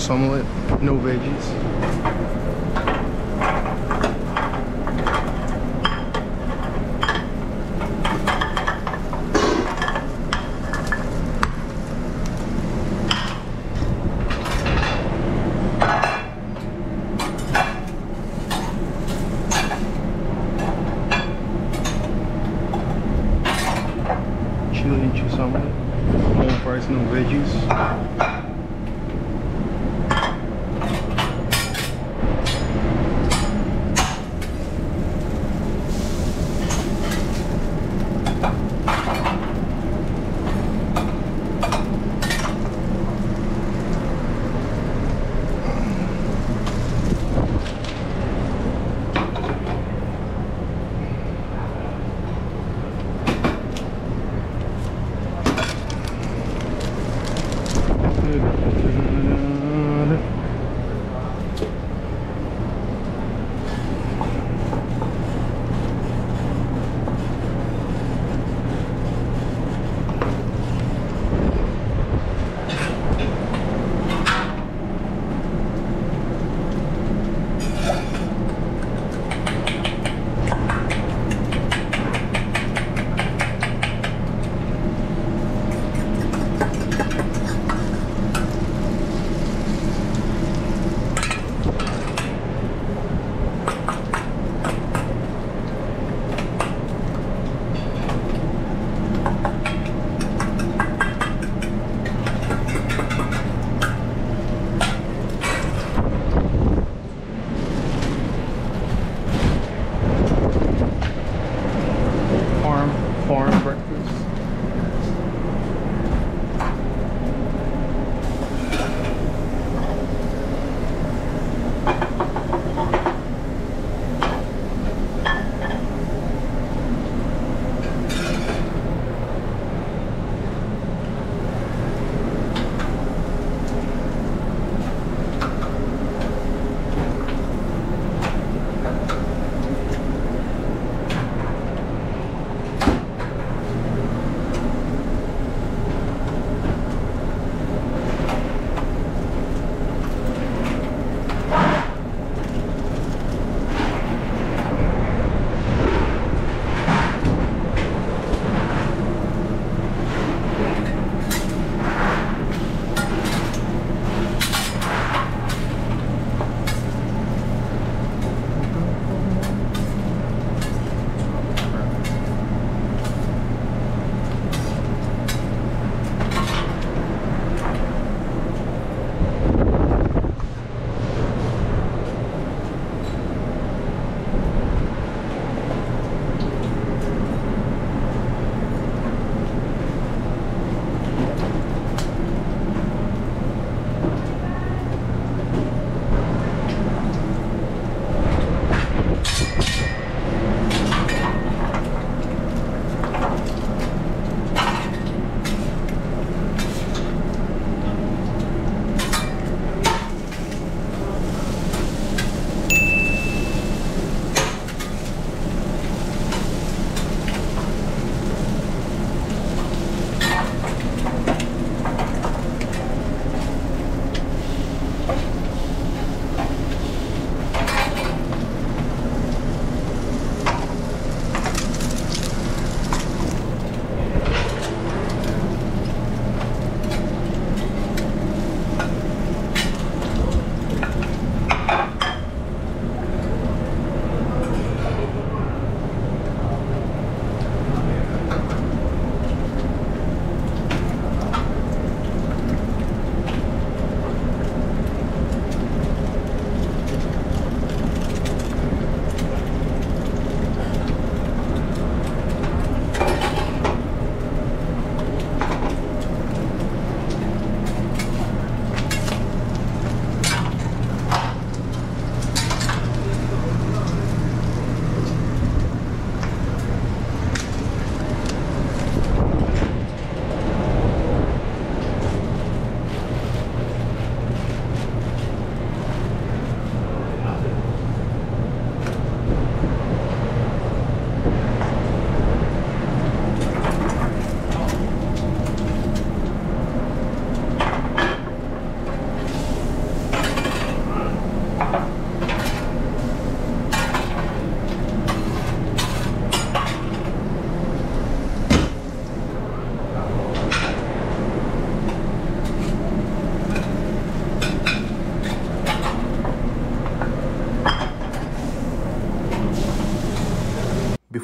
House omelet, no veggies.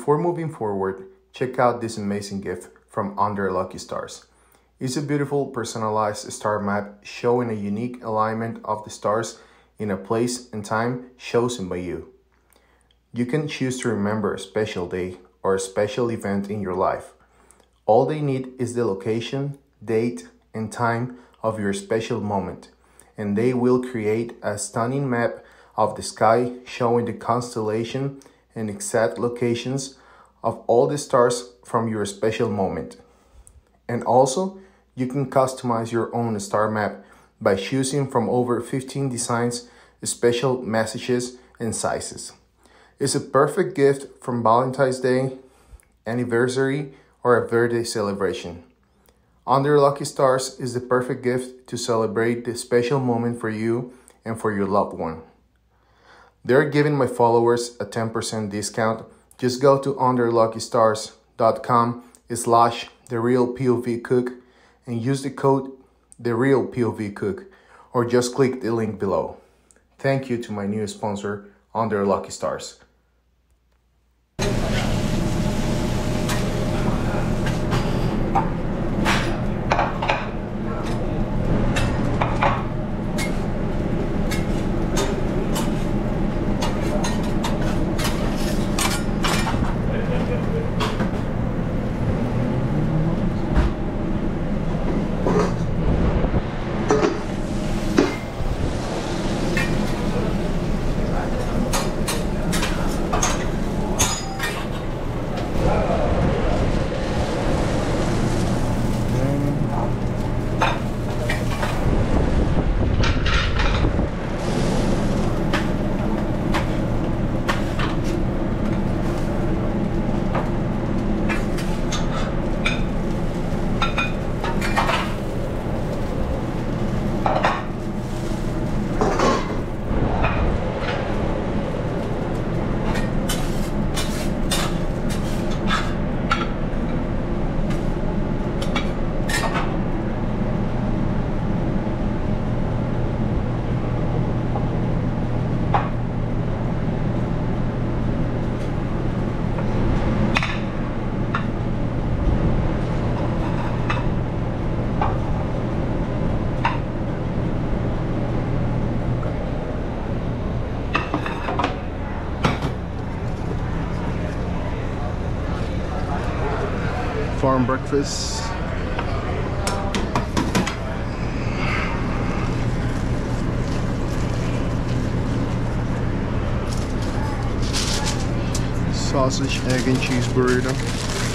Before moving forward, check out this amazing gift from Under Lucky Stars. It's a beautiful personalized star map showing a unique alignment of the stars in a place and time chosen by you. You can choose to remember a special day or a special event in your life. All they need is the location, date, and time of your special moment, and they will create a stunning map of the sky showing the constellation and exact locations of all the stars from your special moment. And also, you can customize your own star map by choosing from over 15 designs, special messages, and sizes. It's a perfect gift from Valentine's Day, anniversary, or a birthday celebration. Under Lucky Stars is the perfect gift to celebrate the special moment for you and for your loved one. They're giving my followers a 10% discount. Just go to underluckystars.com slash the real POV cook and use the code the real POV cook or just click the link below. Thank you to my new sponsor, Under Lucky Stars. Breakfast. Sausage, egg, and cheese burrito.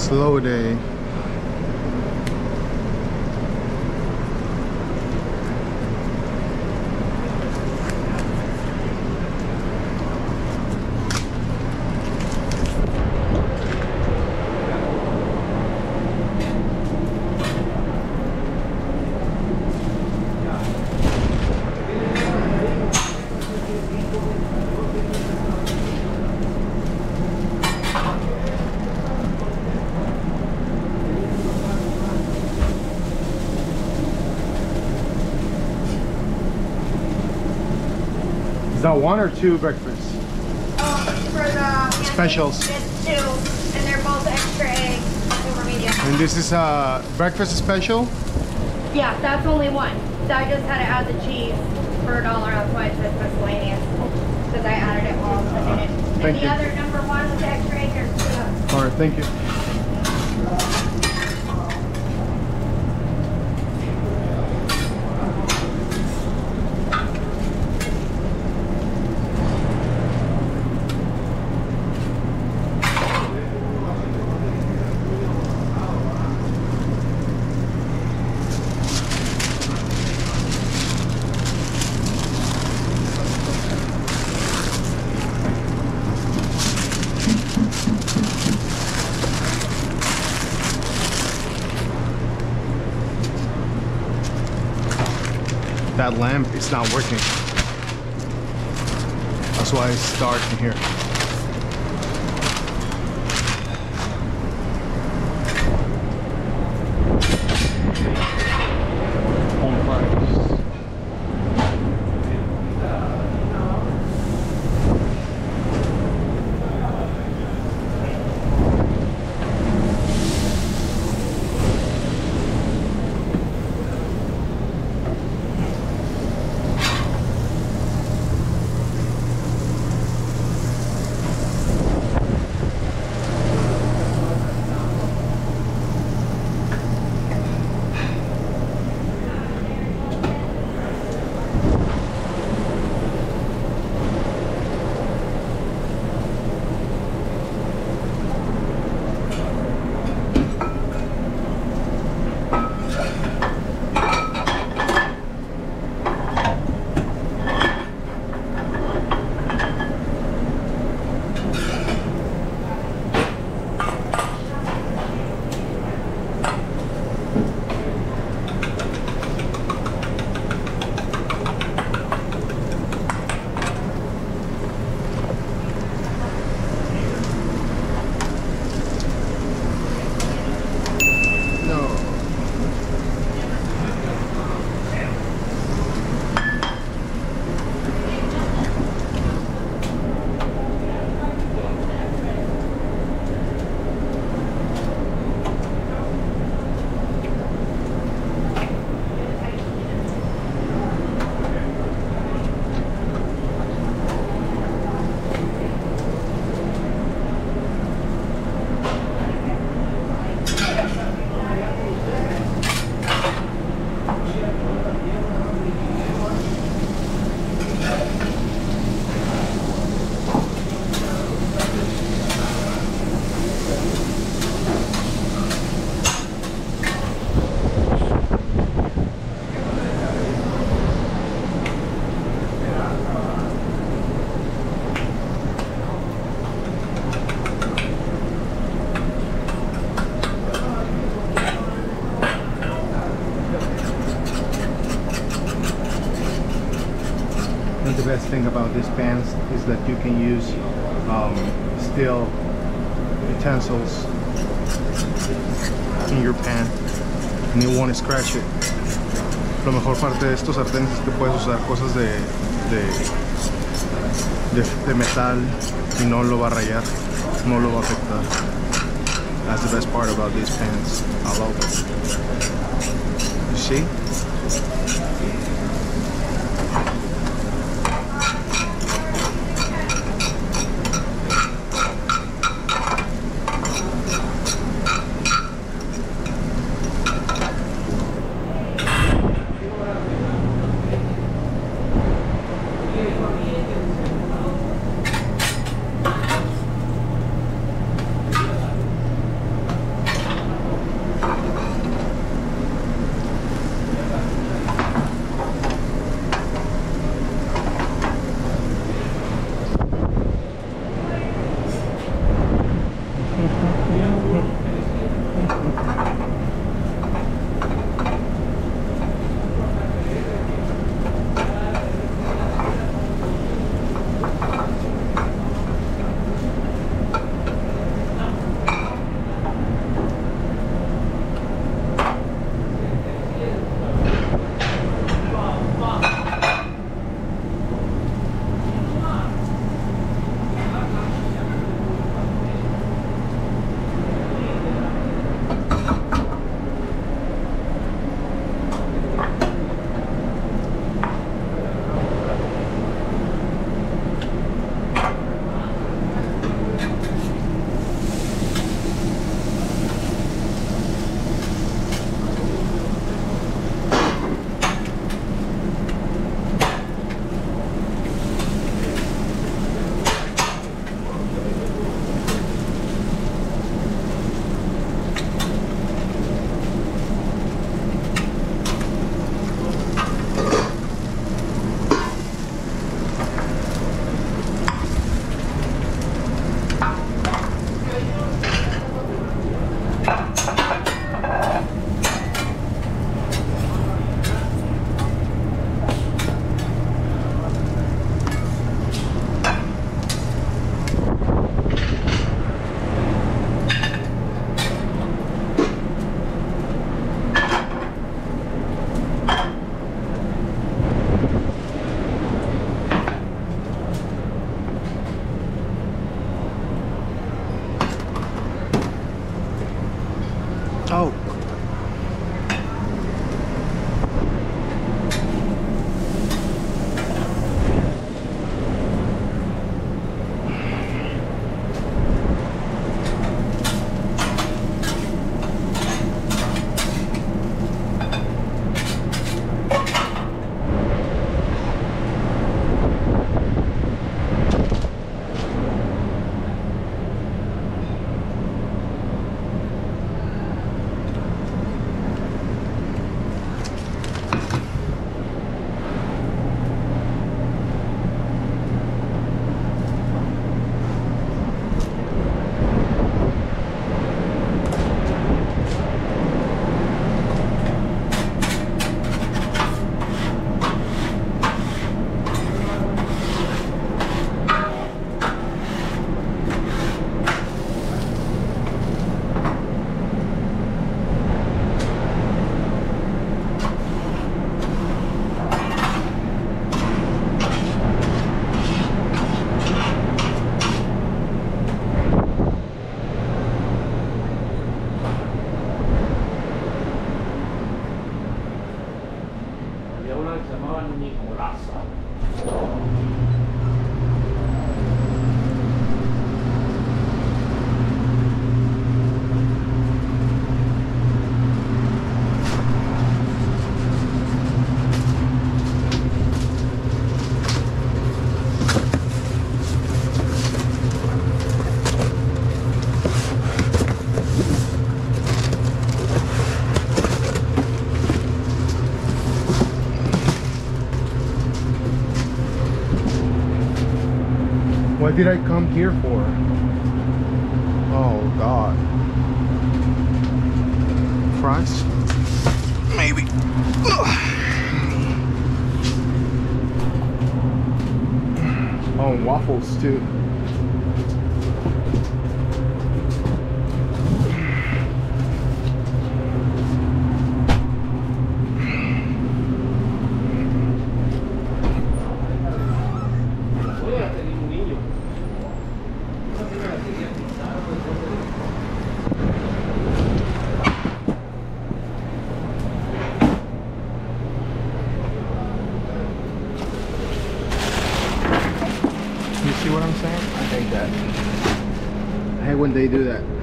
slow day. One or two breakfasts? Um, for the Specials. It's two, and they're both extra egg over medium. And this is a breakfast special? Yeah, that's only one. So I just had to add the cheese for a dollar. That's why it says miscellaneous. Because I added it while I was it. And the other number one with the extra egg, of them. All right, thank you. That lamp is not working. That's why it's dark in here. That you can use um, steel utensils in your pan and you won't scratch it. Lo mejor parte de estos sartenes es que puedes usar cosas de, de, de, de metal y no lo va a rayar, no lo va a afectar. That's the best part about these pans. I love it. You see? Did I come here for? Oh God. Fries? Maybe. Oh, and waffles too. See what I'm saying? I hate that. I hate when they do that.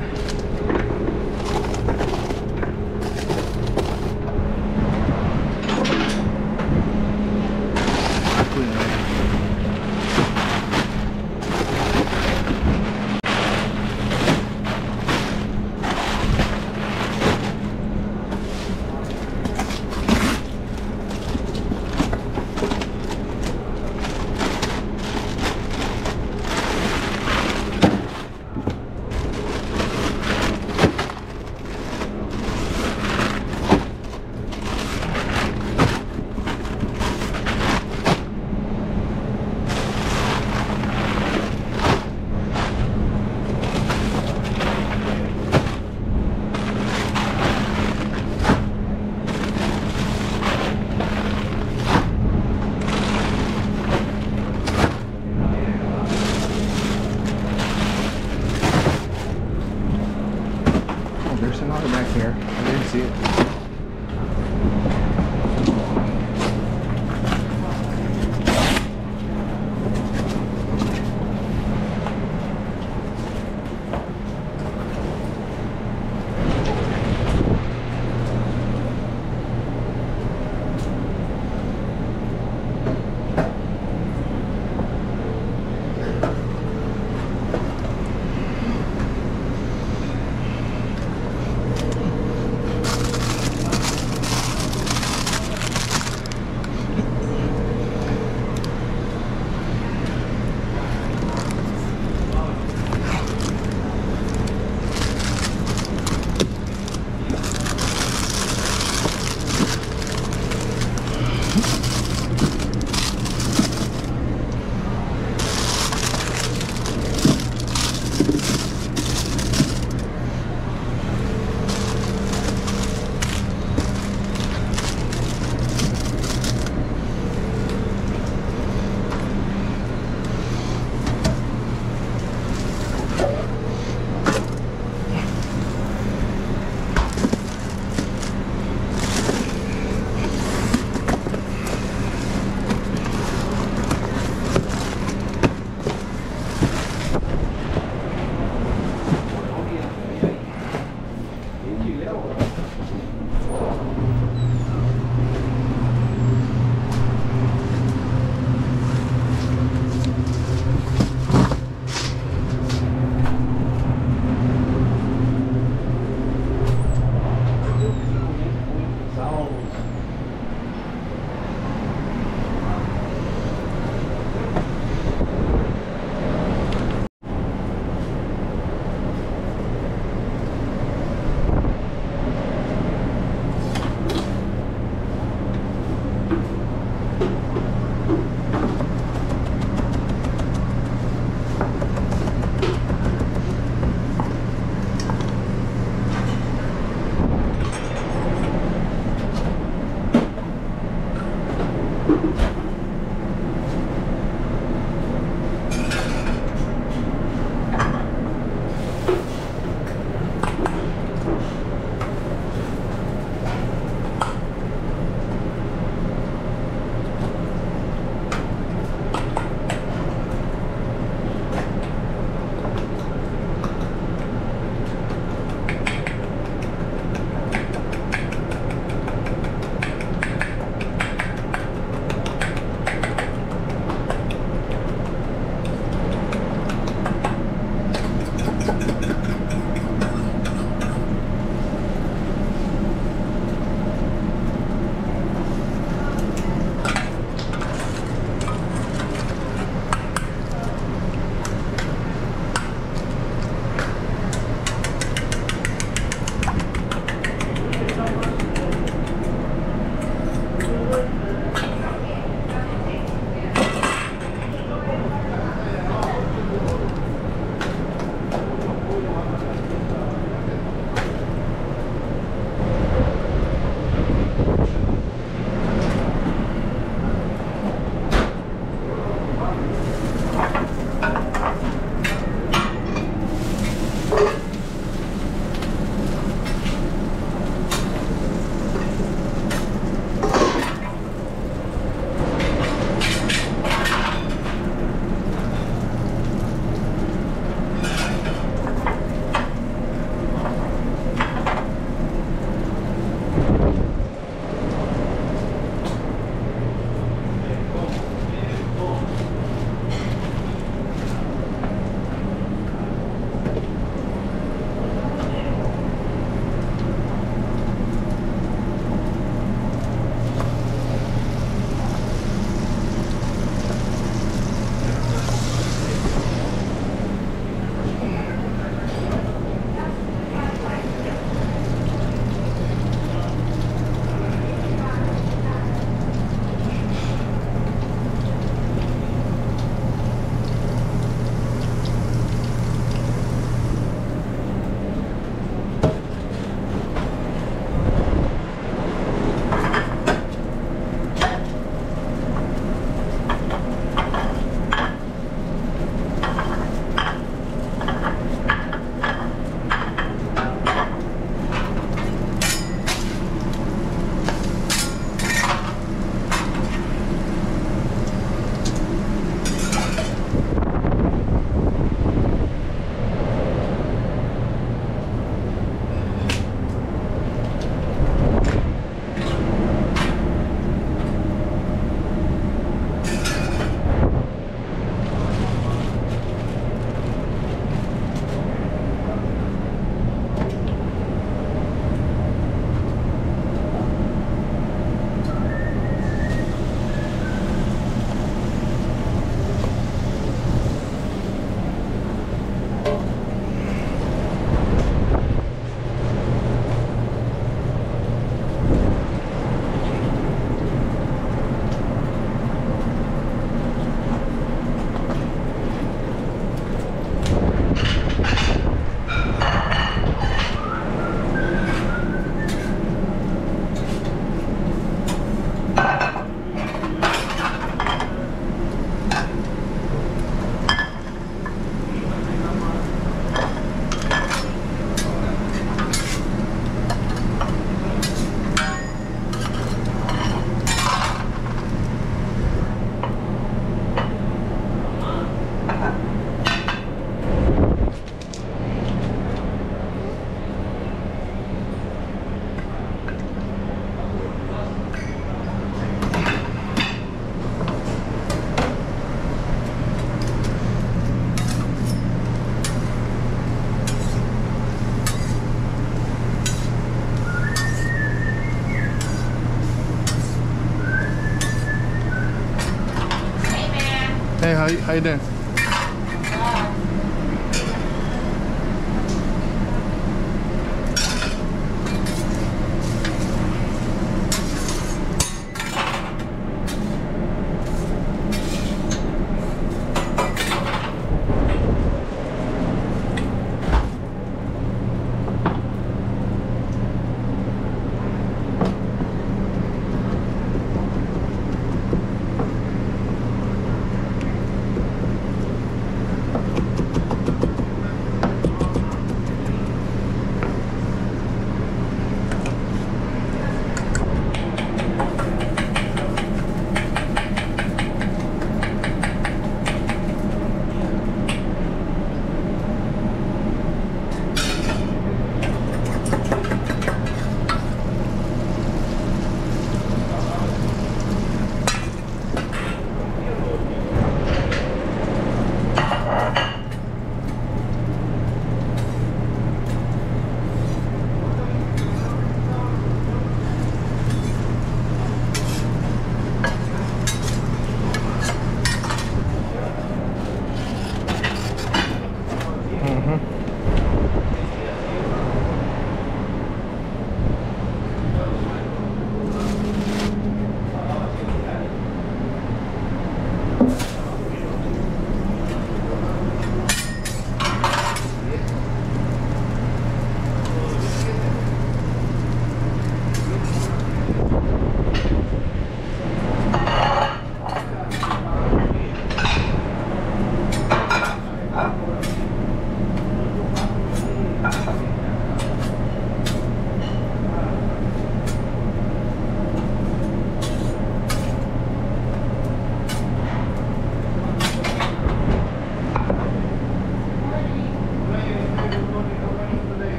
Hey,